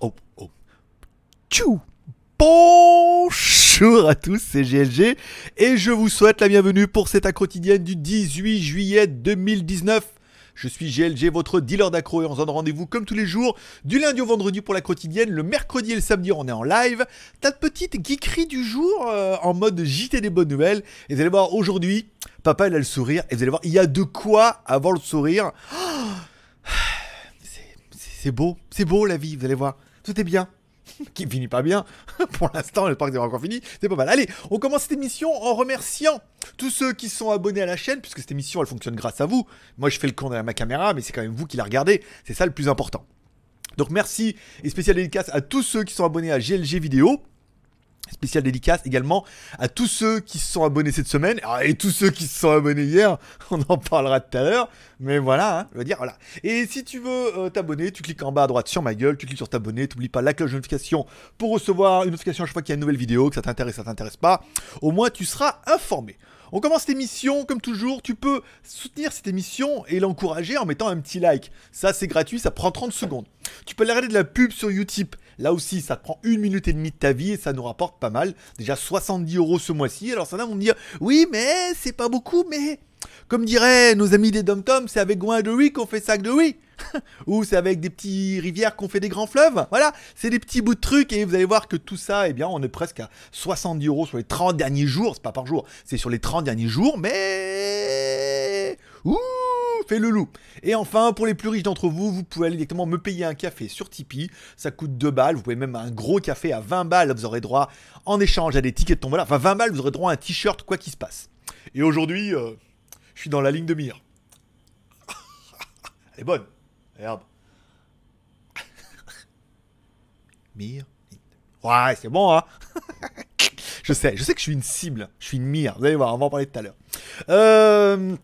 Oh, oh. Tchou Bonjour à tous, c'est GLG et je vous souhaite la bienvenue pour cette accro quotidienne du 18 juillet 2019. Je suis GLG, votre dealer d'accro et on se donne rendez-vous comme tous les jours, du lundi au vendredi pour la quotidienne, le mercredi et le samedi on est en live. Tas de petites geekeries du jour euh, en mode JT des bonnes nouvelles. Et vous allez voir aujourd'hui, papa il a le sourire et vous allez voir, il y a de quoi avoir le sourire. C'est- C'est beau, c'est beau la vie, vous allez voir. Tout est bien. Qui finit pas bien. Pour l'instant, j'espère que c'est encore fini. C'est pas mal. Allez, on commence cette émission en remerciant tous ceux qui sont abonnés à la chaîne, puisque cette émission, elle fonctionne grâce à vous. Moi, je fais le con derrière ma caméra, mais c'est quand même vous qui la regardez. C'est ça le plus important. Donc merci et spécial dédicace à tous ceux qui sont abonnés à GLG Vidéo. Spécial dédicace également à tous ceux qui se sont abonnés cette semaine Ah, et tous ceux qui se sont abonnés hier. On en parlera tout à l'heure. Mais voilà, hein, je veux dire, voilà. Et si tu veux euh, t'abonner, tu cliques en bas à droite sur ma gueule, tu cliques sur t'abonner, t'oublies pas la cloche de notification pour recevoir une notification à chaque fois qu'il y a une nouvelle vidéo, que ça t'intéresse, ça t'intéresse pas. Au moins tu seras informé. On commence cette émission, comme toujours, tu peux soutenir cette émission et l'encourager en mettant un petit like. Ça c'est gratuit, ça prend 30 secondes. Tu peux aller regarder de la pub sur Utip. Là aussi, ça te prend une minute et demie de ta vie et ça nous rapporte pas mal. Déjà 70 euros ce mois-ci. Alors ça vont me dire, oui mais c'est pas beaucoup, mais... Comme diraient nos amis des dom c'est avec Gouin de riz qu'on fait sac de riz. Ou c'est avec des petits rivières qu'on fait des grands fleuves. Voilà, c'est des petits bouts de trucs et vous allez voir que tout ça, eh bien, on est presque à 70 euros sur les 30 derniers jours. C'est pas par jour, c'est sur les 30 derniers jours, mais. Ouh Fais le loup. Et enfin, pour les plus riches d'entre vous, vous pouvez aller directement me payer un café sur Tipeee. Ça coûte 2 balles. Vous pouvez même un gros café à 20 balles. Vous aurez droit en échange à des tickets de tombola. Enfin, 20 balles, vous aurez droit à un t-shirt, quoi qu'il se passe. Et aujourd'hui, euh, je suis dans la ligne de mire. Elle est bonne. Regarde. Mire. Ouais, c'est bon, hein Je sais, je sais que je suis une cible. Je suis une mire. Vous allez voir, on va en parler tout à l'heure. Euh...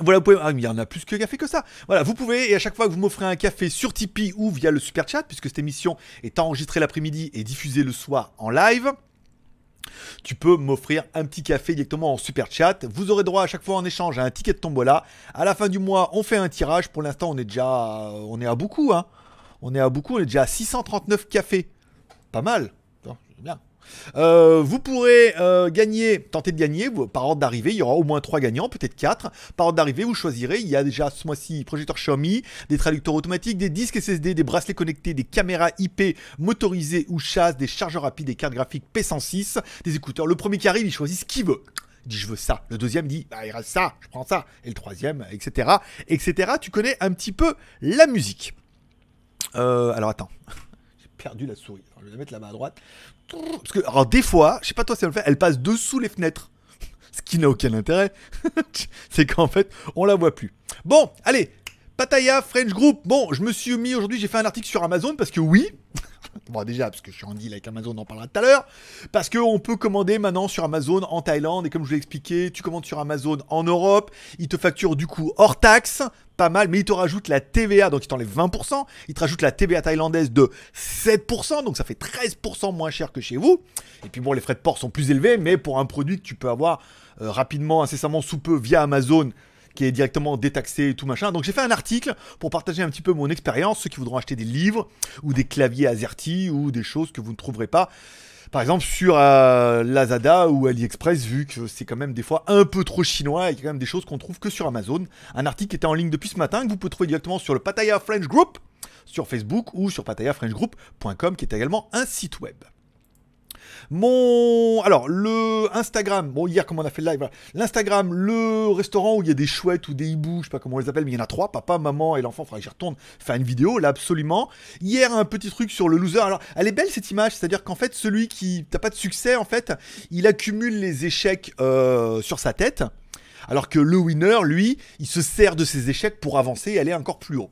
Voilà, vous pouvez... Ah, il y en a plus que café que ça. Voilà, vous pouvez, et à chaque fois que vous m'offrez un café sur Tipeee ou via le super chat, puisque cette émission est enregistrée l'après-midi et diffusée le soir en live, tu peux m'offrir un petit café directement en super chat. Vous aurez droit à chaque fois en échange à un ticket de tombola. À la fin du mois, on fait un tirage. Pour l'instant, on est déjà, on est à beaucoup, hein. On est à beaucoup, on est déjà à 639 cafés. Pas mal. Bien. Euh, vous pourrez euh, gagner, tenter de gagner par ordre d'arrivée. Il y aura au moins 3 gagnants, peut-être 4. Par ordre d'arrivée, vous choisirez. Il y a déjà ce mois-ci projecteur Xiaomi, des traducteurs automatiques, des disques SSD, des bracelets connectés, des caméras IP motorisées ou chasse, des chargeurs rapides, des cartes graphiques P106, des écouteurs. Le premier qui arrive, il choisit ce qu'il veut. Dit je veux ça. Le deuxième dit bah, il reste ça, je prends ça. Et le troisième, etc. etc. Tu connais un petit peu la musique. Euh, alors attends. Perdu la souris. Je vais la mettre là-bas à droite. Parce que, alors des fois, je sais pas toi si elle le fait, elle passe dessous les fenêtres. Ce qui n'a aucun intérêt. C'est qu'en fait, on la voit plus. Bon, allez. Pattaya French Group. Bon, je me suis mis aujourd'hui, j'ai fait un article sur Amazon parce que oui. Bon, déjà, parce que je suis en deal avec Amazon, on en parlera tout à l'heure. Parce qu'on peut commander maintenant sur Amazon en Thaïlande. Et comme je vous l'ai expliqué, tu commandes sur Amazon en Europe. Il te facture du coup hors taxe. Pas mal, mais il te rajoute la TVA, donc il t'enlève 20%. Il te rajoute la TVA thaïlandaise de 7%, donc ça fait 13% moins cher que chez vous. Et puis bon, les frais de port sont plus élevés, mais pour un produit que tu peux avoir euh, rapidement, incessamment sous peu via Amazon, qui est directement détaxé et tout machin. Donc j'ai fait un article pour partager un petit peu mon expérience, ceux qui voudront acheter des livres ou des claviers AZERTY ou des choses que vous ne trouverez pas. Par exemple sur euh, Lazada ou AliExpress, vu que c'est quand même des fois un peu trop chinois et qu'il y quand même des choses qu'on trouve que sur Amazon. Un article qui était en ligne depuis ce matin que vous pouvez trouver directement sur le Pattaya French Group sur Facebook ou sur patayafrenchgroup.com qui est également un site web. Mon. Alors, le Instagram. Bon, hier, comme on a fait le live, l'Instagram, le restaurant où il y a des chouettes ou des hiboux, je sais pas comment on les appelle, mais il y en a trois papa, maman et l'enfant. Faudra que j'y retourne faire une vidéo, là, absolument. Hier, un petit truc sur le loser. Alors, elle est belle cette image, c'est-à-dire qu'en fait, celui qui n'a pas de succès, en fait, il accumule les échecs euh, sur sa tête. Alors que le winner, lui, il se sert de ses échecs pour avancer et aller encore plus haut.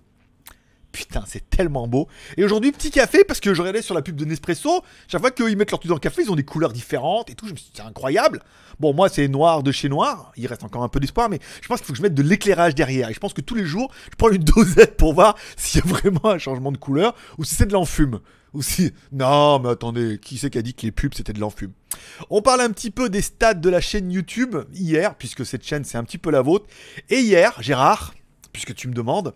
Putain, c'est tellement beau. Et aujourd'hui, petit café, parce que je regardais sur la pub de Nespresso, chaque fois qu'ils mettent leur truc dans le café, ils ont des couleurs différentes et tout. Je me suis dit, c'est incroyable. Bon, moi, c'est noir de chez noir. Il reste encore un peu d'espoir, mais je pense qu'il faut que je mette de l'éclairage derrière. Et je pense que tous les jours, je prends une dosette pour voir s'il y a vraiment un changement de couleur ou si c'est de l'enfume. Ou si. Non, mais attendez, qui c'est qui a dit que les pubs c'était de l'enfume? On parle un petit peu des stats de la chaîne YouTube hier, puisque cette chaîne c'est un petit peu la vôtre. Et hier, Gérard, puisque tu me demandes,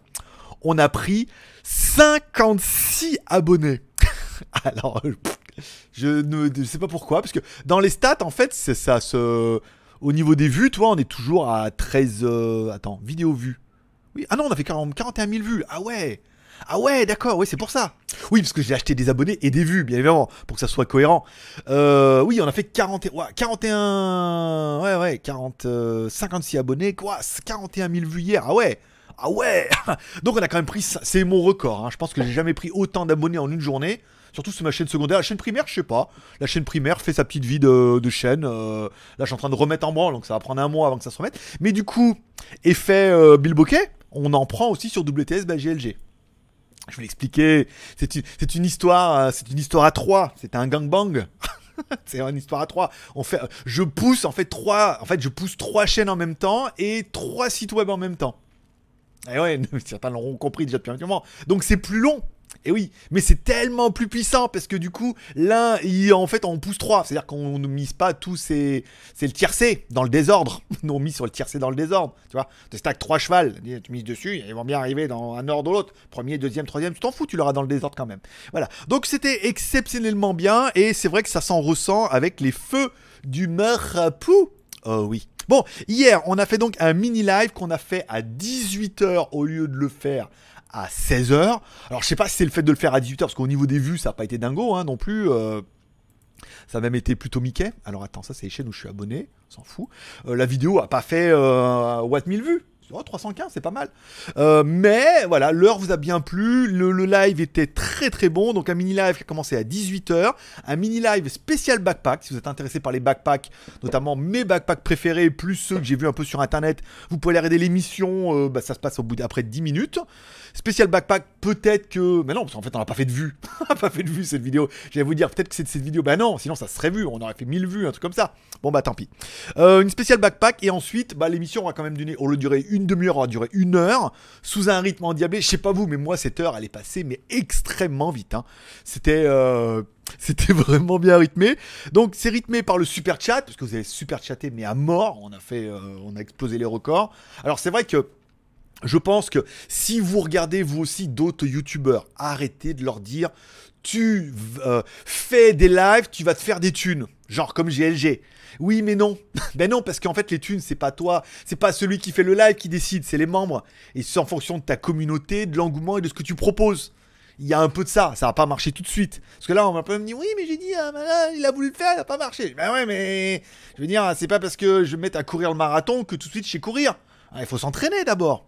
on a pris 56 abonnés. Alors, je ne sais pas pourquoi, parce que dans les stats, en fait, c'est ça. Au niveau des vues, toi, on est toujours à 13. euh, Attends, vidéo vues. Oui, ah non, on a fait 40 41 000 vues. Ah ouais ah ouais, d'accord, oui, c'est pour ça. Oui, parce que j'ai acheté des abonnés et des vues, bien évidemment, pour que ça soit cohérent. Euh, oui, on a fait 40, ouais, 41, ouais, ouais, 40, euh, 56 abonnés, quoi, 41 000 vues hier, ah ouais, ah ouais. Donc on a quand même pris, c'est mon record. hein. Je pense que j'ai jamais pris autant d'abonnés en une journée. Surtout sur ma chaîne secondaire. La chaîne primaire, je sais pas. La chaîne primaire fait sa petite vie de, chaîne. euh, là, je suis en train de remettre en branle, donc ça va prendre un mois avant que ça se remette. Mais du coup, effet euh, Bill Bokeh, on en prend aussi sur WTS bah, GLG. Je vais l'expliquer. C'est une, c'est une histoire, euh, c'est une histoire à trois. C'est un gangbang. c'est une histoire à trois. On fait, je pousse en fait trois, en fait, je pousse trois chaînes en même temps et trois sites web en même temps. Et ouais, certains l'auront compris déjà depuis un moment. Donc c'est plus long. Et oui, mais c'est tellement plus puissant parce que du coup, l'un, en fait, on pousse trois. C'est-à-dire qu'on ne mise pas tous ces. C'est le tiercé dans le désordre. Nous, on mise sur le tiercé dans le désordre. Tu vois, tu stack trois chevals, tu mises dessus, ils vont bien arriver dans un ordre ou l'autre. Premier, deuxième, troisième, tu t'en fous, tu l'auras dans le désordre quand même. Voilà. Donc c'était exceptionnellement bien et c'est vrai que ça s'en ressent avec les feux du marabout. Oh oui. Bon, hier, on a fait donc un mini live qu'on a fait à 18h au lieu de le faire à 16h. Alors, je sais pas si c'est le fait de le faire à 18h, parce qu'au niveau des vues, ça n'a pas été dingo hein, non plus. euh, ça a même été plutôt Mickey. Alors, attends, ça, c'est les chaînes où je suis abonné, on s'en fout. Euh, la vidéo a pas fait euh, what 1000 vues. Oh, 315, c'est pas mal. Euh, mais voilà, l'heure vous a bien plu. Le, live était très très bon. Donc un mini live qui a commencé à 18h. Un mini live spécial backpack. Si vous êtes intéressé par les backpacks, notamment mes backpacks préférés, plus ceux que j'ai vus un peu sur internet, vous pouvez aller regarder l'émission. euh, bah, ça se passe au bout d'après 10 minutes. Spécial backpack, peut-être que. Mais non, parce qu'en fait, on n'a pas fait de vue. on n'a pas fait de vue cette vidéo. J'allais vous dire, peut-être que c'est de cette vidéo. Bah non, sinon ça serait vu. On aurait fait 1000 vues, un truc comme ça. Bon, bah tant pis. Euh, une spéciale backpack. Et ensuite, bah, l'émission va quand même durer. Au une demi-heure, on va durer une heure. Sous un rythme endiablé. Je sais pas vous, mais moi, cette heure, elle est passée, mais extrêmement vite. hein. C'était. euh, C'était vraiment bien rythmé. Donc c'est rythmé par le super chat, parce que vous avez super chatté, mais à mort. On a fait, euh, on a explosé les records. Alors c'est vrai que je pense que si vous regardez vous aussi d'autres youtubeurs, arrêtez de leur dire tu euh, fais des lives, tu vas te faire des thunes, genre comme GLG. Oui, mais non. ben non, parce qu'en fait, les thunes, c'est pas toi, c'est pas celui qui fait le live qui décide, c'est les membres. Et c'est en fonction de ta communauté, de l'engouement et de ce que tu proposes. Il y a un peu de ça, ça va pas marcher tout de suite. Parce que là, on va pas me dire, oui, mais j'ai dit, ah, là, il a voulu le faire, il a pas marché. Ben ouais, mais je veux dire, c'est pas parce que je vais me mettre à courir le marathon que tout de suite je sais courir. Ah, il faut s'entraîner d'abord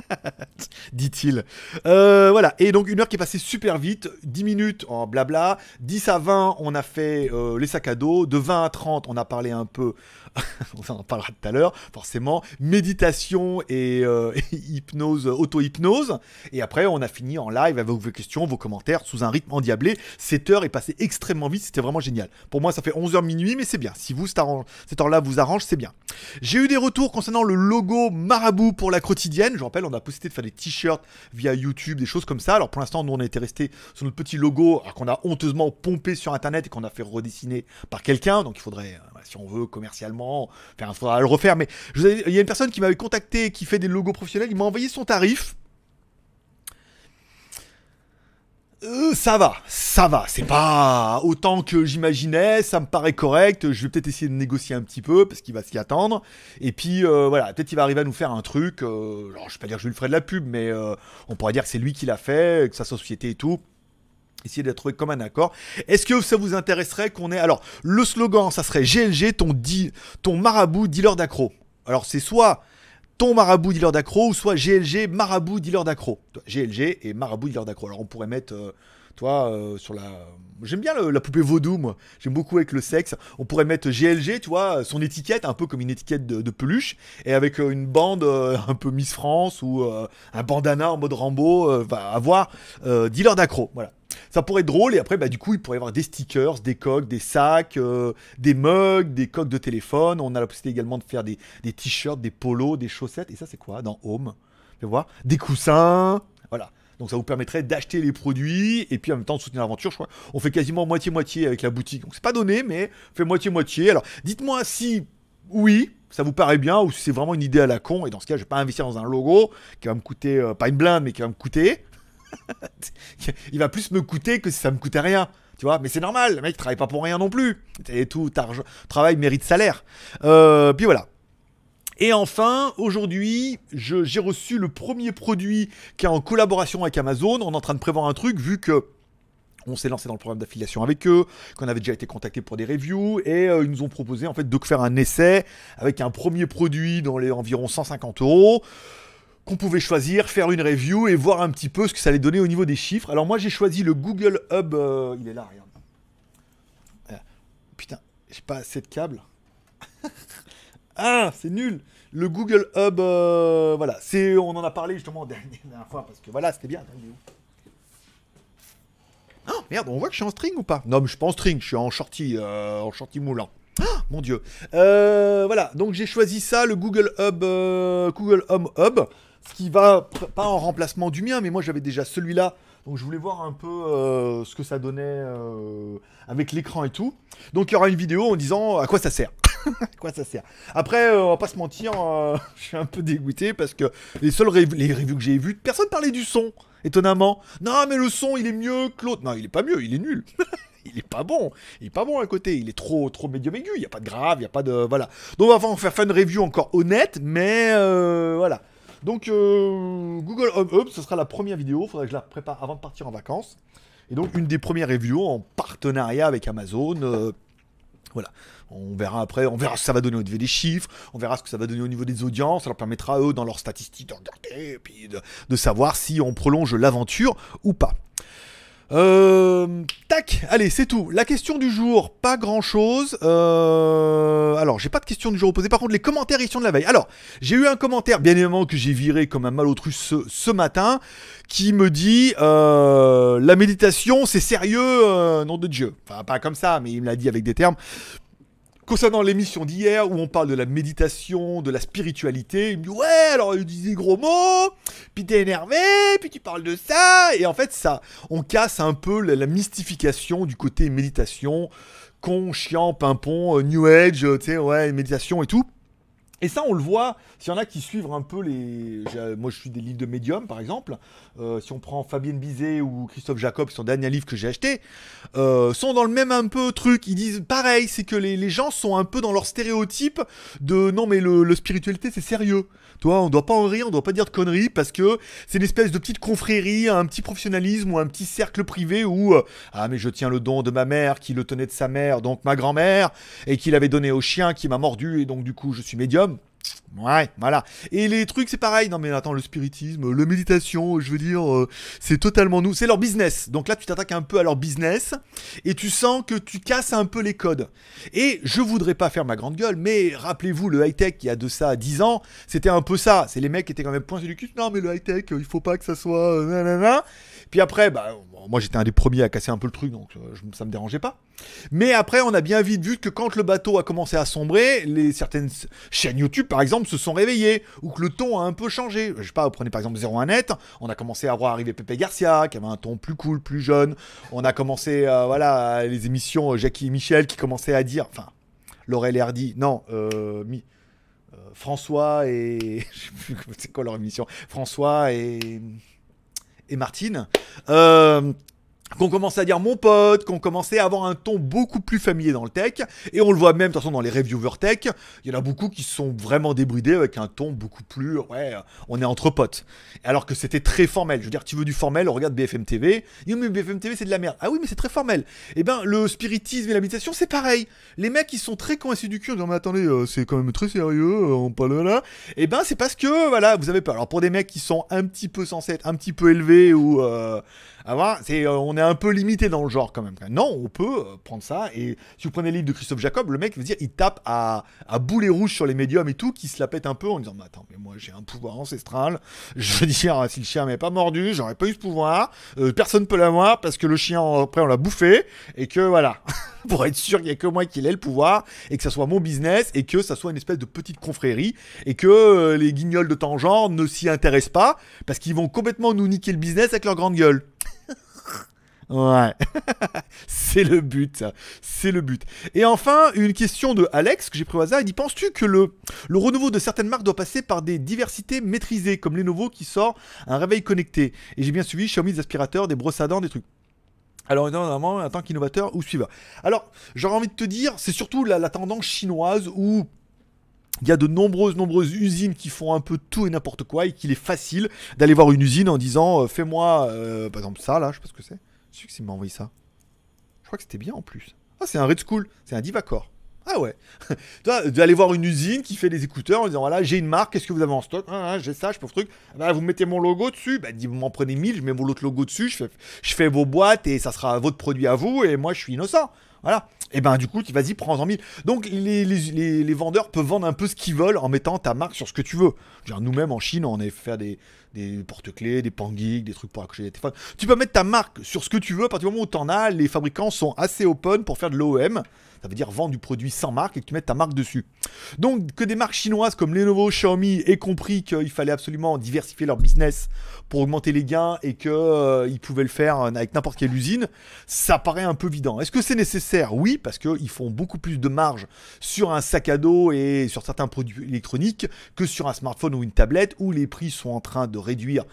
dit-il. Euh, voilà, et donc une heure qui est passée super vite, 10 minutes en blabla, 10 à 20 on a fait euh, les sacs à dos, de 20 à 30 on a parlé un peu, on en parlera tout à l'heure, forcément, méditation et, euh, hypnose, auto-hypnose, et après on a fini en live avec vos questions, vos commentaires, sous un rythme endiablé, cette heure est passée extrêmement vite, c'était vraiment génial. Pour moi ça fait 11h minuit, mais c'est bien, si vous, cette heure-là vous arrange, c'est bien. J'ai eu des retours concernant le logo marabout pour la quotidienne. Je rappelle, on a possibilité de faire des t-shirts via YouTube, des choses comme ça. Alors pour l'instant, nous on a été resté sur notre petit logo qu'on a honteusement pompé sur internet et qu'on a fait redessiner par quelqu'un. Donc il faudrait, euh, si on veut commercialement, faire, le refaire. Mais il y a une personne qui m'avait contacté, qui fait des logos professionnels. Il m'a envoyé son tarif. Euh, ça va, ça va. C'est pas autant que j'imaginais. Ça me paraît correct. Je vais peut-être essayer de négocier un petit peu parce qu'il va s'y attendre. Et puis euh, voilà, peut-être il va arriver à nous faire un truc. euh, alors je vais pas dire que je lui ferai de la pub, mais euh, on pourrait dire que c'est lui qui l'a fait, que sa société et tout. Essayer d'être trouvé comme un accord. Est-ce que ça vous intéresserait qu'on ait alors le slogan, ça serait GLG, ton di- ton marabout dealer d'accro. Alors c'est soit ton marabout dealer d'accro ou soit GLG marabout dealer d'accro. GLG et marabout dealer d'accro. Alors on pourrait mettre, euh, toi, euh, sur la. J'aime bien la poupée vaudou, moi. J'aime beaucoup avec le sexe. On pourrait mettre GLG, tu vois, son étiquette, un peu comme une étiquette de, peluche, et avec euh, une bande euh, un peu Miss France ou euh, un bandana en mode Rambo, euh, va avoir euh, dealer d'accro. Voilà. Ça pourrait être drôle et après bah du coup il pourrait y avoir des stickers, des coques, des sacs, euh, des mugs, des coques de téléphone. On a la possibilité également de faire des, t-shirts, des polos, des chaussettes. Et ça c'est quoi dans Home? Fais voir. Des coussins. Voilà. Donc ça vous permettrait d'acheter les produits et puis en même temps de soutenir l'aventure. Je crois on fait quasiment moitié-moitié avec la boutique. Donc c'est pas donné mais on fait moitié-moitié. Alors dites-moi si oui, ça vous paraît bien ou si c'est vraiment une idée à la con. Et dans ce cas, je vais pas investir dans un logo qui va me coûter, euh, pas une blinde, mais qui va me coûter. Il va plus me coûter que si ça me coûtait rien. Tu vois, mais c'est normal, le mec travaille pas pour rien non plus. Et tout argent, travail mérite salaire. Euh, puis voilà. Et enfin, aujourd'hui, j'ai reçu le premier produit qui est en collaboration avec Amazon. On est en train de prévoir un truc vu que on s'est lancé dans le programme d'affiliation avec eux, qu'on avait déjà été contacté pour des reviews, et euh, ils nous ont proposé en fait de faire un essai avec un premier produit dans les environ 150 euros qu'on pouvait choisir, faire une review et voir un petit peu ce que ça allait donner au niveau des chiffres. Alors moi j'ai choisi le Google Hub, euh, il est là, regarde. Euh, putain, j'ai pas assez de câbles. ah, c'est nul. Le Google Hub, voilà, c'est, on en a parlé justement la dernière fois parce que voilà, c'était bien. Oh merde, on voit que je suis en string ou pas? Non, mais je suis pas en string, je suis en shorty, euh, en shorty moulant. Oh, mon dieu. Euh, voilà, donc j'ai choisi ça, le Google Hub, euh, Google Home Hub, ce qui va pas en remplacement du mien, mais moi j'avais déjà celui-là, donc je voulais voir un peu ce que ça donnait avec l'écran et tout. Donc il y aura une vidéo en disant à quoi ça sert? à quoi ça sert? Après, on va pas se mentir, je suis un peu dégoûté parce que les seules les reviews que j'ai vues, personne parlait du son étonnamment. Non, mais le son, il est mieux que l'autre. Non, il est pas mieux, il est nul. il est pas bon. Il est pas bon à côté. Il est trop, trop médium aigu. Il n'y a pas de grave, il n'y a pas de. Voilà. Donc, on va faire une review encore honnête, mais euh, voilà. Donc, euh, Google Home Hub, ce sera la première vidéo. Il faudrait que je la prépare avant de partir en vacances. Et donc, une des premières reviews en partenariat avec Amazon. Euh, voilà. On verra après, on verra ce que ça va donner au niveau des chiffres, on verra ce que ça va donner au niveau des audiences, ça leur permettra eux dans leurs statistiques de regarder et de, savoir si on prolonge l'aventure ou pas. Euh, tac, allez, c'est tout. La question du jour, pas grand chose. Euh, alors, j'ai pas de question du jour posée. Par contre, les commentaires sont de la veille. Alors, j'ai eu un commentaire, bien évidemment, que j'ai viré comme un malotru ce, ce matin, qui me dit euh, La méditation, c'est sérieux, nom de Dieu. Enfin, pas comme ça, mais il me l'a dit avec des termes Concernant l'émission d'hier où on parle de la méditation, de la spiritualité, il me dit ouais alors il dit des gros mots, puis t'es énervé, puis tu parles de ça, et en fait ça, on casse un peu la, mystification du côté méditation, con, chiant, pimpon, euh, new age, tu sais ouais méditation et tout. Et ça, on le voit, s'il y en a qui suivent un peu les... Moi, je suis des livres de médium, par exemple. Euh, si on prend Fabienne Bizet ou Christophe Jacob, son dernier livre que j'ai acheté, euh, sont dans le même un peu truc. Ils disent pareil, c'est que les, gens sont un peu dans leur stéréotype de non, mais le, spiritualité, c'est sérieux. Toi, on doit pas en rire, on doit pas dire de conneries parce que c'est une espèce de petite confrérie, un petit professionnalisme ou un petit cercle privé où euh, ah mais je tiens le don de ma mère qui le tenait de sa mère, donc ma grand-mère, et qui l'avait donné au chien qui m'a mordu et donc du coup je suis médium. Ouais, voilà. Et les trucs, c'est pareil. Non, mais attends, le spiritisme, la méditation, je veux dire, euh, c'est totalement nous. C'est leur business. Donc là, tu t'attaques un peu à leur business et tu sens que tu casses un peu les codes. Et je voudrais pas faire ma grande gueule, mais rappelez-vous, le high-tech, il y a de ça 10 ans, c'était un peu ça. C'est les mecs qui étaient quand même pointés du cul. Non, mais le high-tech, il faut pas que ça soit. Euh, puis après, bah, moi j'étais un des premiers à casser un peu le truc, donc euh, ça me dérangeait pas. Mais après, on a bien vite vu que quand le bateau a commencé à sombrer, les certaines chaînes YouTube, par exemple, se sont réveillées, ou que le ton a un peu changé. Je sais pas, vous prenez par exemple 01net, on a commencé à voir arriver Pepe Garcia, qui avait un ton plus cool, plus jeune. On a commencé, euh, voilà, les émissions Jackie et Michel qui commençaient à dire, enfin, Laurel et Hardy, non, euh, François et... je sais plus, c'est quoi leur émission François et et Martine. Euh, qu'on commençait à dire mon pote, qu'on commençait à avoir un ton beaucoup plus familier dans le tech, et on le voit même de toute façon dans les reviewers tech, il y en a beaucoup qui sont vraiment débridés avec un ton beaucoup plus, ouais, on est entre potes. Alors que c'était très formel, je veux dire, tu veux du formel, regarde BFM TV, dit mais BFM TV c'est de la merde. Ah oui, mais c'est très formel. Eh ben, le spiritisme et la méditation, c'est pareil. Les mecs, ils sont très coincés du cul en disant, mais attendez, euh, c'est quand même très sérieux, euh, on parle là. Eh ben, c'est parce que, voilà, vous avez peur. Alors pour des mecs qui sont un petit peu censés être un petit peu élevés ou... Euh, c'est, euh, on est un peu limité dans le genre quand même. Non, on peut euh, prendre ça. Et si vous prenez le de Christophe Jacob, le mec veut dire, il tape à, à boulet rouge sur les médiums et tout, qui se la pète un peu en disant, mais attends, mais moi j'ai un pouvoir ancestral. Je veux dire, si le chien m'avait pas mordu, j'aurais pas eu ce pouvoir. Euh, personne peut l'avoir parce que le chien après on l'a bouffé et que voilà. pour être sûr qu'il n'y a que moi qui ait le pouvoir et que ça soit mon business et que ça soit une espèce de petite confrérie et que les guignols de genre ne s'y intéressent pas parce qu'ils vont complètement nous niquer le business avec leur grande gueule. Ouais. c'est le but. C'est le but. Et enfin, une question de Alex que j'ai pris au hasard. Il dit Penses-tu que le, le renouveau de certaines marques doit passer par des diversités maîtrisées, comme Lenovo qui sort un réveil connecté? Et j'ai bien suivi Xiaomi des aspirateurs, des brosses à dents, des trucs. Alors, normalement, en tant qu'innovateur ou suiveur. Alors, j'aurais envie de te dire, c'est surtout la, la tendance chinoise où il y a de nombreuses, nombreuses usines qui font un peu tout et n'importe quoi et qu'il est facile d'aller voir une usine en disant euh, fais-moi, euh, par exemple, ça là, je sais pas ce que c'est. Je sais que c'est m'a ça. Je crois que c'était bien en plus. Ah, c'est un Red School, c'est un Divacor. Ah ouais. D'aller voir une usine qui fait des écouteurs en disant voilà, j'ai une marque, qu'est-ce que vous avez en stock? Ah, ah, J'ai ça, je peux ce truc. Bah, vous mettez mon logo dessus. Bah, vous m'en prenez 1000, je mets mon autre logo dessus, je fais, vos boîtes et ça sera votre produit à vous et moi je suis innocent. Voilà. Et ben du coup, vas-y, prends-en 1000. Donc les, vendeurs peuvent vendre un peu ce qu'ils veulent en mettant ta marque sur ce que tu veux. Nous-mêmes en Chine, on est fait des, des porte-clés, des pangeeks, des trucs pour accrocher les téléphones. Tu peux mettre ta marque sur ce que tu veux à partir du moment où tu en as. Les fabricants sont assez open pour faire de l'OEM. Ça veut dire vendre du produit sans marque et que tu mettes ta marque dessus. Donc que des marques chinoises comme Lenovo, Xiaomi aient compris qu'il fallait absolument diversifier leur business pour augmenter les gains et qu'ils euh, pouvaient le faire avec n'importe quelle usine, ça paraît un peu évident. Est-ce que c'est nécessaire? Oui, parce qu'ils font beaucoup plus de marge sur un sac à dos et sur certains produits électroniques que sur un smartphone ou une tablette où les prix sont en train de réduire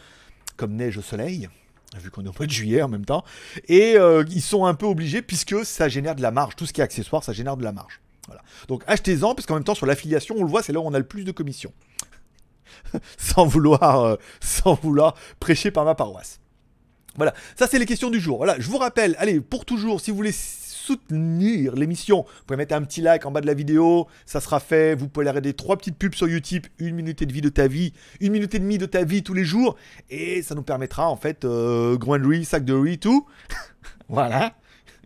comme neige au soleil vu qu'on est au mois de juillet en même temps. Et euh, ils sont un peu obligés puisque ça génère de la marge. Tout ce qui est accessoire, ça génère de la marge. Voilà. Donc achetez-en, parce qu'en même temps, sur l'affiliation, on le voit, c'est là où on a le plus de commissions. sans, vouloir, euh, sans vouloir prêcher par ma paroisse. Voilà, ça c'est les questions du jour. Voilà, je vous rappelle, allez, pour toujours, si vous voulez soutenir l'émission, vous pouvez mettre un petit like en bas de la vidéo, ça sera fait. Vous pouvez regarder trois petites pubs sur YouTube, une minute et demie de ta vie, une minute et demie de ta vie tous les jours, et ça nous permettra en fait, euh, sac de riz, tout. voilà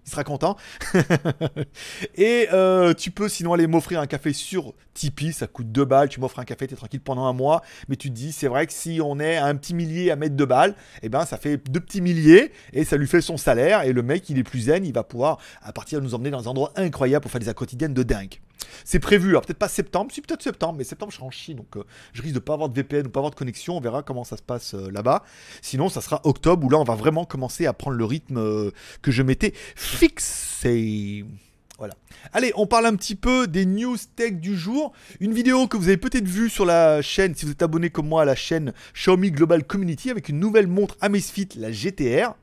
il sera content. et euh, tu peux sinon aller m'offrir un café sur Tipeee, ça coûte 2 balles, tu m'offres un café, tu es tranquille pendant un mois, mais tu te dis, c'est vrai que si on est un petit millier à mettre 2 balles, eh ben ça fait deux petits milliers, et ça lui fait son salaire, et le mec, il est plus zen, il va pouvoir, à partir de nous emmener dans un endroit incroyable pour faire des quotidiennes de dingue. C'est prévu, alors peut-être pas septembre, si peut-être septembre, mais septembre je serai en Chine, donc euh, je risque de pas avoir de VPN ou pas avoir de connexion, on verra comment ça se passe euh, là-bas. Sinon, ça sera octobre, où là on va vraiment commencer à prendre le rythme que je m'étais fixé. Voilà. Allez, on parle un petit peu des news tech du jour. Une vidéo que vous avez peut-être vue sur la chaîne, si vous êtes abonné comme moi à la chaîne Xiaomi Global Community, avec une nouvelle montre Amazfit, la GTR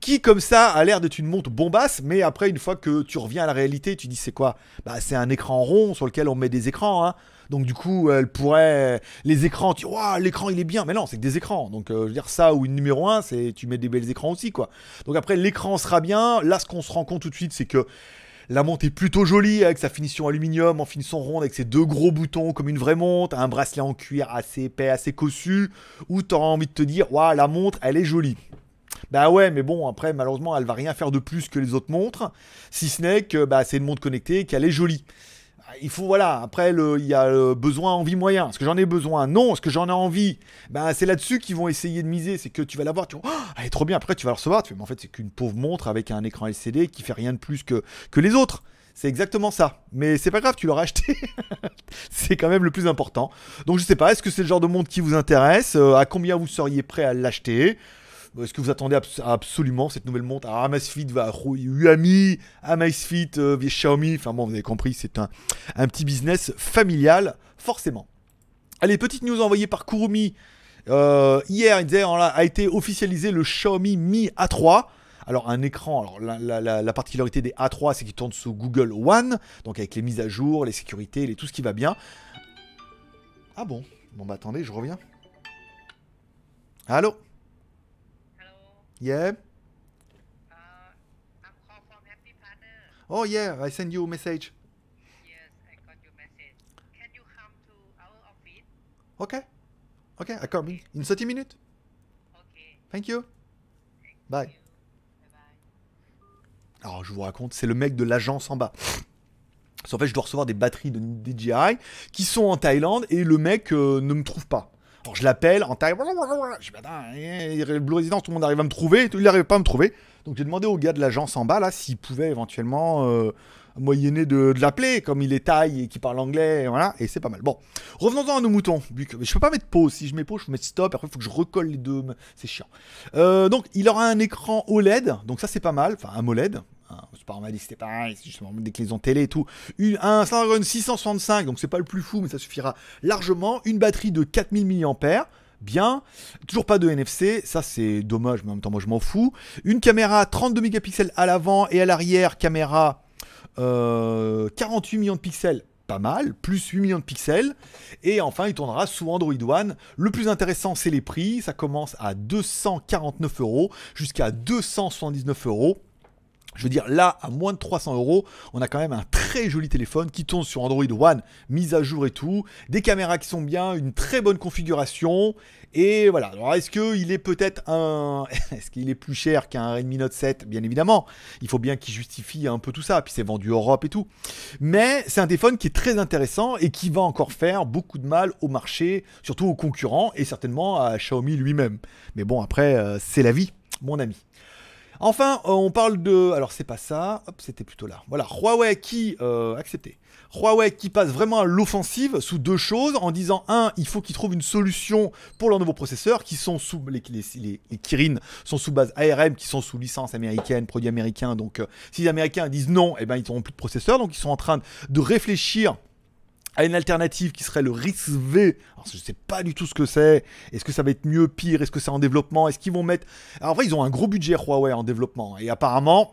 qui comme ça a l'air d'être une montre bombasse, mais après une fois que tu reviens à la réalité, tu dis c'est quoi? Bah c'est un écran rond sur lequel on met des écrans, hein. Donc du coup, elle pourrait les écrans, tu vois, l'écran il est bien, mais non, c'est que des écrans. Donc euh, je veux dire ça ou une numéro 1, c'est tu mets des belles écrans aussi quoi. Donc après l'écran sera bien. Là, ce qu'on se rend compte tout de suite, c'est que la montre est plutôt jolie avec sa finition aluminium en finition ronde avec ses deux gros boutons comme une vraie montre, un bracelet en cuir assez épais, assez cossu, où tu as envie de te dire, waouh, la montre, elle est jolie. Bah ouais, mais bon, après, malheureusement, elle va rien faire de plus que les autres montres, si ce n'est que bah, c'est une montre connectée qu'elle est jolie. Il faut, voilà, après, il y a le besoin, envie, moyen. Est-ce que j'en ai besoin? Non. Est-ce que j'en ai envie? Bah, C'est là-dessus qu'ils vont essayer de miser. C'est que tu vas l'avoir, tu vois, oh, elle est trop bien. Après, tu vas la recevoir. Tu fais, mais en fait, c'est qu'une pauvre montre avec un écran LCD qui fait rien de plus que, que les autres. C'est exactement ça. Mais c'est pas grave, tu l'auras acheté. c'est quand même le plus important. Donc je sais pas, est-ce que c'est le genre de montre qui vous intéresse? Euh, À combien vous seriez prêt à l'acheter? Est-ce que vous attendez absolument cette nouvelle montre à Amazfit, Uami, Amazfit, euh, Xiaomi Enfin bon, vous avez compris, c'est un, petit business familial, forcément. Allez, petite news envoyée par Kurumi. Euh, hier, il disait, a été officialisé le Xiaomi Mi A3. Alors un écran, alors la, particularité des A3, c'est qu'il tourne sous Google One, donc avec les mises à jour, les sécurités, tout ce qui va bien. Ah bon Bon bah attendez, je reviens. Allô? Yeah? Uh, I'm called from Happy Partner. Oh yeah, I send you a message. Yes, I got your message. Can you come to our office? Okay. Okay, I come in 30 minutes. Okay. Thank you. Bye. Bye. Alors, je vous raconte, c'est le mec de l'agence en bas. En fait, je dois recevoir des batteries de DJI qui sont en Thaïlande et le mec euh, ne me trouve pas. Alors je l'appelle en taille. Je dis, bah, Blue Residence, tout le monde arrive à me trouver. Il n'arrive pas à me trouver. Donc j'ai demandé au gars de l'agence en bas là s'il pouvait éventuellement euh, moyenner de, l'appeler, comme il est taille et qui parle anglais, voilà, et c'est pas mal. Bon, revenons-en à nos moutons. Je peux pas mettre pause, si je mets pause, je peux mettre stop, après il faut que je recolle les deux, c'est chiant. Euh, donc, il aura un écran OLED, donc ça c'est pas mal, enfin un MOLED. Hein, C'est pas, on m'a dit que c'était pareil, c'est justement des en télé et tout. Un Snapdragon 665, donc c'est pas le plus fou, mais ça suffira largement. Une batterie de 4000 mAh, bien. Toujours pas de NFC, ça c'est dommage, mais en même temps moi je m'en fous. Une caméra 32 mégapixels à l'avant et à l'arrière, caméra euh, 48 millions de pixels. Pas mal, plus 8 millions de pixels. Et enfin, il tournera sous Android One. Le plus intéressant, c'est les prix. Ça commence à 249 euros jusqu'à 279 euros. Je veux dire, là, à moins de 300 euros, on a quand même un très joli téléphone qui tourne sur Android One, mise à jour et tout, des caméras qui sont bien, une très bonne configuration, et voilà. Alors, est-ce qu'il est peut-être un... Est-ce qu'il est plus cher qu'un Redmi Note 7 Bien évidemment. Il faut bien qu'il justifie un peu tout ça, puis c'est vendu Europe et tout. Mais c'est un téléphone qui est très intéressant et qui va encore faire beaucoup de mal au marché, surtout aux concurrents, et certainement à Xiaomi lui-même. Mais bon, après, euh, c'est la vie, mon ami. Enfin, euh, on parle de. Alors, c'est pas ça. Hop, c'était plutôt là. Voilà, Huawei qui. Euh, accepté. Huawei qui passe vraiment à l'offensive sous deux choses en disant un, il faut qu'ils trouvent une solution pour leurs nouveaux processeurs qui sont sous les, Kirin sont sous base ARM qui sont sous licence américaine, produits américains. Donc, euh, si les Américains disent non, eh ben ils n'auront plus de processeurs. Donc, ils sont en train de réfléchir à une alternative qui serait le RISC V. Alors, je sais pas du tout ce que c'est. Est-ce que ça va être mieux, pire? Est-ce que c'est en développement? Est-ce qu'ils vont mettre. Alors, en vrai, ils ont un gros budget Huawei en développement. Et apparemment,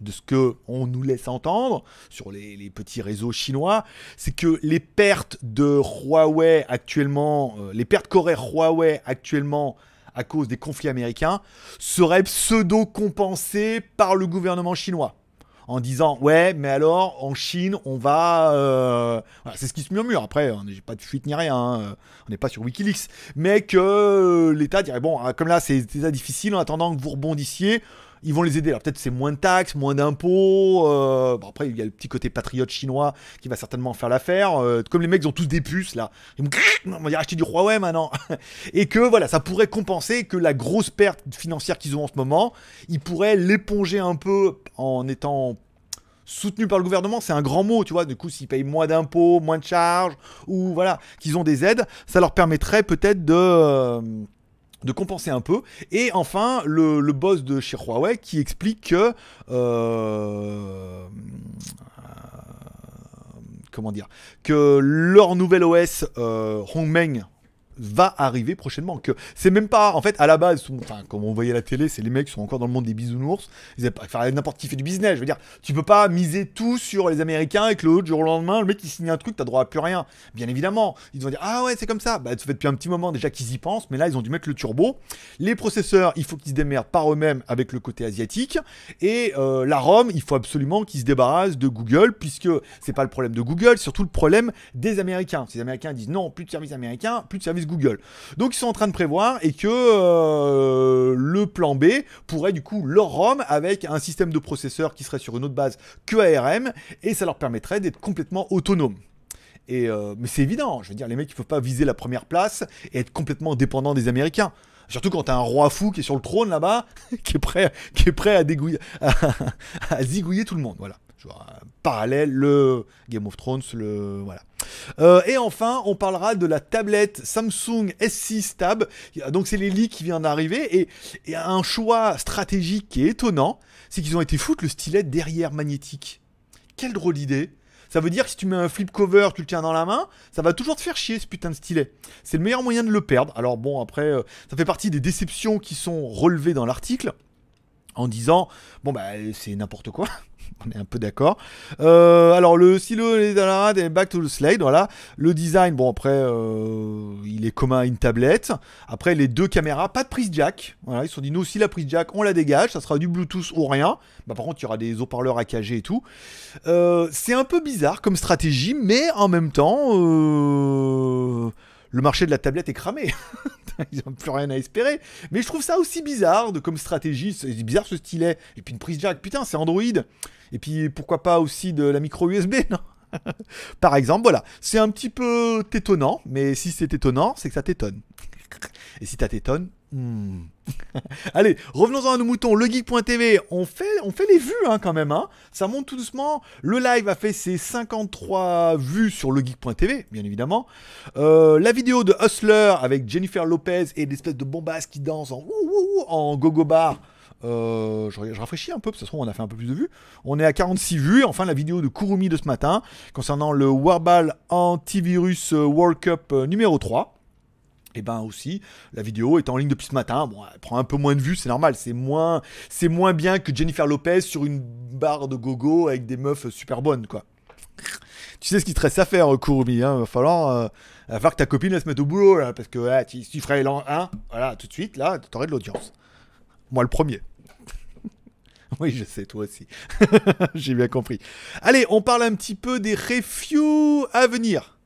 de ce que on nous laisse entendre sur les, petits réseaux chinois, c'est que les pertes de Huawei actuellement, euh, les pertes qu'aurait Huawei actuellement à cause des conflits américains, seraient pseudo-compensées par le gouvernement chinois en disant ouais mais alors en Chine on va euh... voilà, c'est ce qui se murmure après on n'est pas de fuite ni rien hein. on n'est pas sur Wikileaks mais que euh, l'État dirait bon comme là c'est difficile en attendant que vous rebondissiez ils vont les aider. Alors peut-être c'est moins de taxes, moins d'impôts. Euh, après, il y a le petit côté patriote chinois qui va certainement faire l'affaire. Euh, comme les mecs ils ont tous des puces là, ils vont, dire acheter du Huawei maintenant. Et que voilà, ça pourrait compenser que la grosse perte financière qu'ils ont en ce moment, ils pourraient l'éponger un peu en étant soutenu par le gouvernement, c'est un grand mot, tu vois. Du coup, s'ils payent moins d'impôts, moins de charges, ou voilà, qu'ils ont des aides, ça leur permettrait peut-être de. Euh, de compenser un peu. Et enfin, le, boss de chez Huawei qui explique que... Euh, comment dire Que leur nouvel OS euh, Hongmeng va arriver prochainement. Que c'est même pas, en fait, à la base, comme on voyait à la télé, c'est les mecs qui sont encore dans le monde des bisounours. Ils pas, enfin, n'importe qui fait du business. Je veux dire, tu peux pas miser tout sur les Américains et que le jour au lendemain, le mec il signe un truc, t'as droit à plus rien. Bien évidemment, ils vont dire ah ouais c'est comme ça. Bah ça fait depuis un petit moment déjà qu'ils y pensent, mais là ils ont dû mettre le turbo. Les processeurs, il faut qu'ils se démerdent par eux-mêmes avec le côté asiatique et euh, la ROM, il faut absolument qu'ils se débarrassent de Google puisque c'est pas le problème de Google, surtout le problème des Américains. Les Américains disent non, plus de services américains, plus de services Google. Donc ils sont en train de prévoir et que euh, le plan B pourrait du coup leur ROM avec un système de processeur qui serait sur une autre base que ARM et ça leur permettrait d'être complètement autonomes. Et euh, mais c'est évident, je veux dire, les mecs ils peuvent pas viser la première place et être complètement dépendants des Américains. Surtout quand t'as un roi fou qui est sur le trône là-bas, qui est prêt, qui est prêt à, dégouiller, à zigouiller tout le monde. Voilà. Parallèle, le Game of Thrones, le voilà. Euh, et enfin, on parlera de la tablette Samsung S6 Tab. Donc c'est les leaks qui viennent d'arriver et, et, un choix stratégique qui est étonnant, c'est qu'ils ont été foutre le stylet derrière magnétique. Quelle drôle d'idée. Ça veut dire que si tu mets un flip cover, tu le tiens dans la main, ça va toujours te faire chier ce putain de stylet. C'est le meilleur moyen de le perdre. Alors bon, après, euh, ça fait partie des déceptions qui sont relevées dans l'article en disant bon bah c'est n'importe quoi on est un peu d'accord. Euh, alors le silo est back to the slide voilà. Le design bon après euh, il est commun à une tablette. Après les deux caméras pas de prise jack. Voilà ils se sont dit nous aussi la prise jack on la dégage. Ça sera du bluetooth ou rien. Bah, par contre il y aura des haut-parleurs AKG et tout. Euh, c'est un peu bizarre comme stratégie mais en même temps le marché de la tablette est cramé ils n'ont plus rien à espérer. Mais je trouve ça aussi bizarre comme stratégie. C'est bizarre ce stylet. Et puis une prise jack, putain, c'est Android. Et puis pourquoi pas aussi de la micro USB, non? Par exemple, voilà. C'est un petit peu étonnant, mais si c'est étonnant, c'est que ça t'étonne. Et si t'as tes tonnes, hmm. Allez, revenons-en à nos moutons. Le geek.tv, on fait, on fait les vues hein, quand même. Hein. Ça monte tout doucement. Le live a fait ses 53 vues sur le geek.tv, bien évidemment. Euh, la vidéo de Hustler avec Jennifer Lopez et l'espèce de bombasse qui danse en, gogo bar. Euh, je, rafraîchis un peu, parce que on a fait un peu plus de vues. On est à 46 vues. Enfin, la vidéo de Kurumi de ce matin concernant le Warball Antivirus World Cup euh, numéro 3. Et ben aussi, la vidéo est en ligne depuis ce matin. Bon, elle prend un peu moins de vues, c'est normal. C'est moins, c'est moins bien que Jennifer Lopez sur une barre de gogo avec des meufs super bonnes, quoi. Tu sais ce qu'il te reste à faire, Kurumi. Hein. Va falloir, euh, va falloir que ta copine elle se mette au boulot, parce que tu, si tu ferais l'an 1, voilà, tout de suite, là, t'aurais de l'audience. Moi, le premier. Oui, je sais, toi aussi. J'ai bien compris. Allez, on parle un petit peu des reviews à venir.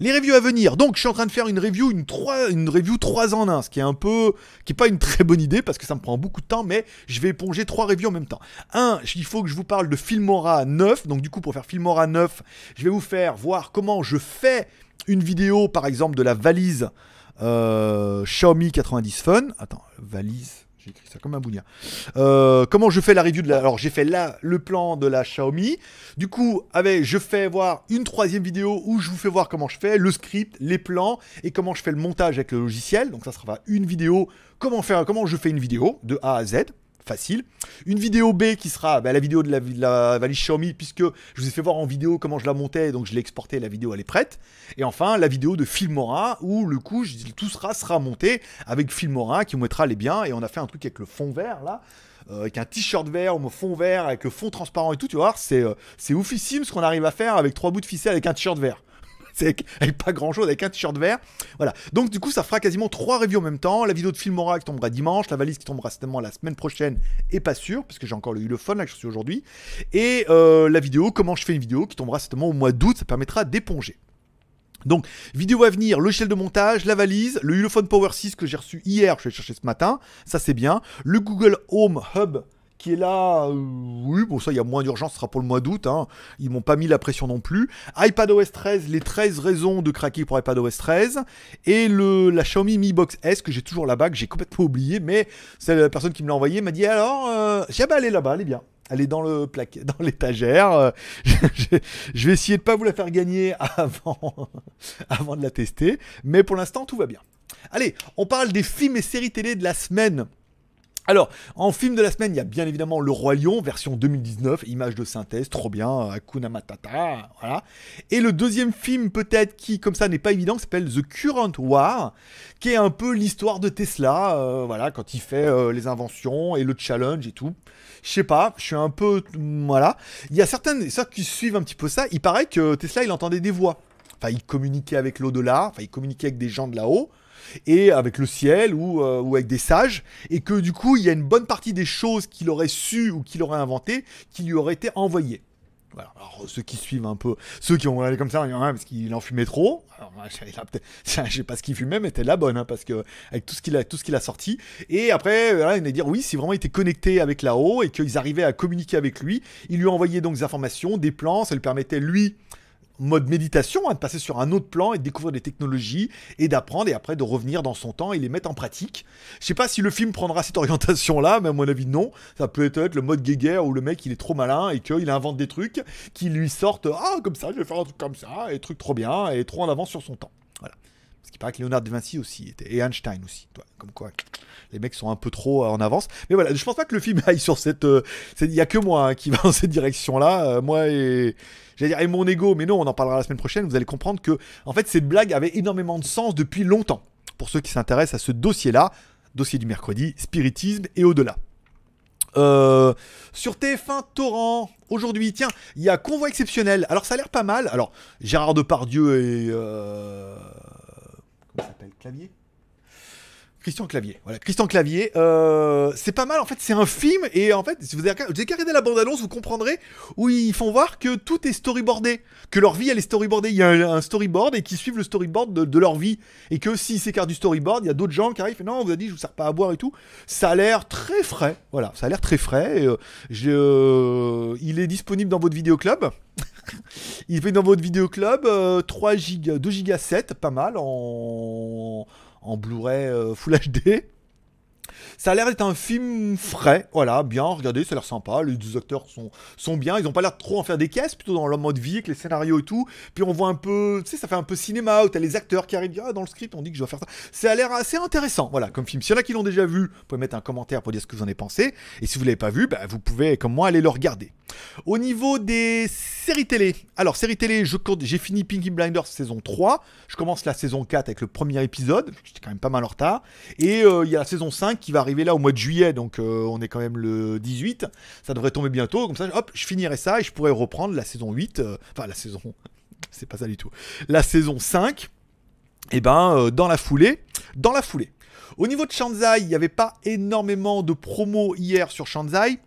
Les reviews à venir. Donc, je suis en train de faire une review, une, 3, une review 3 en 1, ce qui est un peu, qui est pas une très bonne idée parce que ça me prend beaucoup de temps, mais je vais éponger trois reviews en même temps. Un, il faut que je vous parle de Filmora 9. Donc, du coup, pour faire Filmora 9, je vais vous faire voir comment je fais une vidéo, par exemple, de la valise euh, Xiaomi 90 Fun. Attends, valise. Comme un. Euh, comment je fais la review de la. Alors, j'ai fait là le plan de la Xiaomi. Du coup, avec, je fais voir une troisième vidéo où je vous fais voir comment je fais le script, les plans et comment je fais le montage avec le logiciel. Donc, ça sera une vidéo. Comment, faire, comment je fais une vidéo de A à Z facile. Une vidéo B qui sera bah, la vidéo de la, de valise Xiaomi, puisque je vous ai fait voir en vidéo comment je la montais, donc je l'ai exporté, la vidéo elle est prête. Et enfin, la vidéo de Filmora, où le coup, tout sera, monté avec Filmora qui mettra les biens, et on a fait un truc avec le fond vert là. euh, avec un t-shirt vert ou fond vert avec le fond transparent et tout, tu vois, c'est euh, oufissime ce qu'on arrive à faire avec trois bouts de ficelle avec un t-shirt vert. Avec, pas grand chose, avec un t-shirt vert. Voilà. Donc, du coup, ça fera quasiment trois reviews en même temps. La vidéo de Filmora qui tombera dimanche, la valise qui tombera certainement la semaine prochaine, et pas sûr, parce que j'ai encore le phone là que je suis aujourd'hui. Et euh, la vidéo, comment je fais une vidéo qui tombera certainement au mois d'août, ça permettra d'éponger. Donc, vidéo à venir, logiciel de montage, la valise, le Ulefone Power 6 que j'ai reçu hier, je vais le chercher ce matin, ça c'est bien. Le Google Home Hub qui est là, euh, oui, bon ça il y a moins d'urgence, ce sera pour le mois d'août, hein. ils m'ont pas mis la pression non plus. iPadOS 13, les 13 raisons de craquer pour iPadOS 13, et le, la Xiaomi Mi Box S que j'ai toujours là-bas, que j'ai complètement oublié, mais c'est la personne qui me l'a envoyé, m'a dit alors, euh, j'ai bah elle est là-bas, elle est bien. Elle est dans le dans l'étagère. euh, je, vais essayer de pas vous la faire gagner avant de la tester, mais pour l'instant tout va bien. Allez, on parle des films et séries télé de la semaine. Alors, en film de la semaine, il y a bien évidemment Le Roi Lion, version 2019, image de synthèse, trop bien, Hakuna Matata, voilà. Et le deuxième film, peut-être, qui, comme ça, n'est pas évident, s'appelle The Current War, qui est un peu l'histoire de Tesla, euh, voilà, quand il fait euh, les inventions et le challenge et tout. Je sais pas, je suis un peu... Voilà. Il y a certaines, ceux qui suivent un petit peu ça, il paraît que Tesla, il entendait des voix. Enfin, il communiquait avec l'au-delà, enfin, il communiquait avec des gens de là-haut et avec le ciel ou, euh, ou avec des sages, et que du coup, il y a une bonne partie des choses qu'il aurait su ou qu'il aurait inventé qui lui auraient été envoyées. Voilà. Alors, ceux qui suivent un peu, ceux qui ont regardé comme ça, a un parce qu'il en fumait trop. Alors, a je sais pas ce qu'il fumait, mais c'était la bonne, hein, parce que avec tout ce qu'il a, a sorti. Et après, il allait dire oui, si vraiment il était connecté avec là-haut et qu'ils arrivaient à communiquer avec lui, il lui envoyait donc des informations, des plans, ça lui permettait lui mode méditation, hein, de passer sur un autre plan et de découvrir des technologies et d'apprendre et après de revenir dans son temps et les mettre en pratique. Je sais pas si le film prendra cette orientation-là, mais à mon avis non. Ça peut être le mode guéguerre où le mec il est trop malin et qu'il invente des trucs qui lui sortent ah comme ça je vais faire un truc comme ça et truc trop bien et trop en avance sur son temps. Voilà. Parce qu'il paraît que Léonard de Vinci aussi était et Einstein aussi. Comme quoi les mecs sont un peu trop euh, en avance. Mais voilà, je pense pas que le film aille sur cette. euh, Il y a que moi hein, qui va dans cette direction-là. Euh, moi et. J'allais dire, et mon ego, mais non, on en parlera la semaine prochaine. Vous allez comprendre que, en fait, cette blague avait énormément de sens depuis longtemps. Pour ceux qui s'intéressent à ce dossier-là, dossier du mercredi, spiritisme et au-delà. Euh, sur TF1 Torrent, aujourd'hui, tiens, il y a Convoi exceptionnel. Alors, ça a l'air pas mal. Alors, Gérard Depardieu et. Euh... S'appelle Clavier. Christian Clavier, voilà, Christian Clavier, euh, c'est pas mal en fait, c'est un film et en fait, si vous avez, regarder la bande-annonce, vous comprendrez où ils font voir que tout est storyboardé, que leur vie elle est storyboardée, il y a un, storyboard et qu'ils suivent le storyboard de, leur vie. Et que s'ils s'écartent du storyboard, il y a d'autres gens qui arrivent et non, on vous a dit je vous sers pas à boire et tout, ça a l'air très frais, voilà, ça a l'air très frais, euh, euh, il est disponible dans votre vidéoclub. Il fait dans votre vidéoclub euh, 3 giga, 2 giga 7, pas mal en en Blu-ray euh, Full HD. Ça a l'air d'être un film frais, voilà, bien, regardez, ça a l'air sympa, les deux acteurs sont, sont bien, ils ont pas l'air trop en faire des caisses, plutôt dans leur mode vie, avec les scénarios et tout, puis on voit un peu, tu sais, ça fait un peu cinéma, où t'as les acteurs qui arrivent, ah, dans le script, on dit que je dois faire ça, ça a l'air assez intéressant, voilà, comme film. S'il y en a qui l'ont déjà vu, vous pouvez mettre un commentaire pour dire ce que vous en avez pensé, et si vous l'avez pas vu, bah, vous pouvez, comme moi, aller le regarder. Au niveau des séries télé, alors, séries télé, j'ai fini Pinky Blinders saison 3, je commence la saison 4 avec le premier épisode, j'étais quand même pas mal en retard, et euh, il y a la saison 5 qui va arriver là au mois de juillet, donc euh, on est quand même le 18. Ça devrait tomber bientôt, comme ça, hop, je finirai ça et je pourrai reprendre la saison 8, euh, enfin la saison, c'est pas ça du tout, la saison 5, et ben euh, dans la foulée, dans la foulée. Au niveau de Shanzai, il n'y avait pas énormément de promos hier sur Shanzai.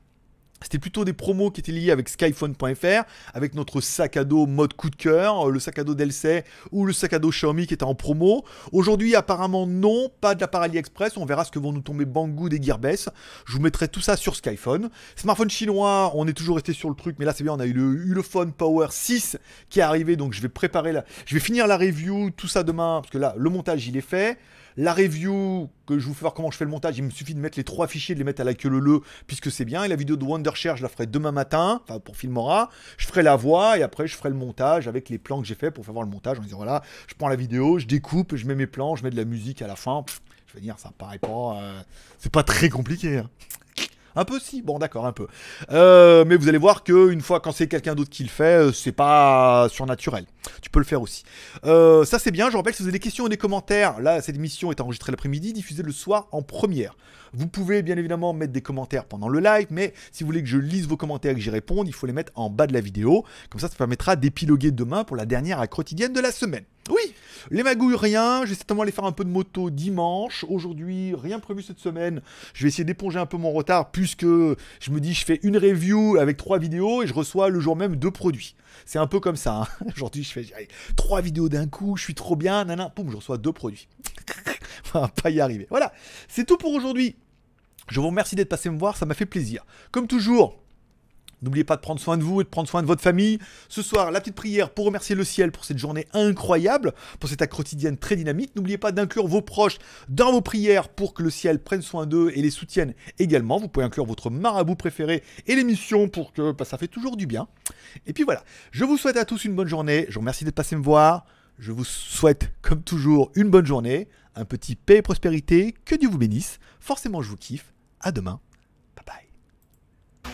C'était plutôt des promos qui étaient liés avec skyphone.fr, avec notre sac à dos mode coup de cœur, euh, le sac à dos d'Elsay ou le sac à dos Xiaomi qui était en promo. Aujourd'hui, apparemment, non, pas de la part AliExpress. On verra ce que vont nous tomber Banggood et Gearbest. Je vous mettrai tout ça sur Skyphone. Smartphone chinois, on est toujours resté sur le truc, mais là, c'est bien, on a eu le Ulefone Power 6 qui est arrivé, donc je vais préparer la... Je vais finir la review, tout ça demain, parce que là, le montage, il est fait. La review, que je vous fais voir comment je fais le montage, il me suffit de mettre les trois fichiers, de les mettre à la queue le le, puisque c'est bien. Et la vidéo de Wondershare, je la ferai demain matin, enfin pour Filmora. Je ferai la voix et après je ferai le montage avec les plans que j'ai fait pour faire voir le montage en disant voilà, je prends la vidéo, je découpe, je mets mes plans, je mets de la musique à la fin. Je veux dire, ça paraît pas. euh, c'est pas très compliqué. hein. Un peu si, bon d'accord, un peu. Euh, mais vous allez voir que une fois quand c'est quelqu'un d'autre qui le fait, euh, c'est pas surnaturel. Tu peux le faire aussi. Euh, ça c'est bien, je rappelle que si vous avez des questions ou des commentaires, là cette émission est enregistrée l'après-midi, diffusée le soir en première. Vous pouvez bien évidemment mettre des commentaires pendant le live, mais si vous voulez que je lise vos commentaires et que j'y réponde, il faut les mettre en bas de la vidéo. Comme ça, ça permettra d'épiloguer demain pour la dernière à quotidienne de la semaine. Oui, les magouilles, rien. Je vais certainement aller faire un peu de moto dimanche. Aujourd'hui, rien prévu cette semaine. Je vais essayer d'éponger un peu mon retard puisque je me dis je fais une review avec trois vidéos et je reçois le jour même deux produits. C'est un peu comme ça. hein. Aujourd'hui, je fais trois vidéos d'un coup, je suis trop bien, nanana, poum, je reçois deux produits. Va pas y arriver. Voilà, c'est tout pour aujourd'hui. Je vous remercie d'être passé me voir, ça m'a fait plaisir. Comme toujours, N'oubliez pas de prendre soin de vous et de prendre soin de votre famille. Ce soir, la petite prière pour remercier le ciel pour cette journée incroyable, pour cette act quotidienne très dynamique. N'oubliez pas d'inclure vos proches dans vos prières pour que le ciel prenne soin d'eux et les soutienne également. Vous pouvez inclure votre marabout préféré et l'émission pour que bah, ça fait toujours du bien. Et puis voilà, je vous souhaite à tous une bonne journée. Je vous remercie d'être passé me voir. Je vous souhaite, comme toujours, une bonne journée, un petit paix et prospérité, que Dieu vous bénisse, forcément je vous kiffe, à demain, bye bye.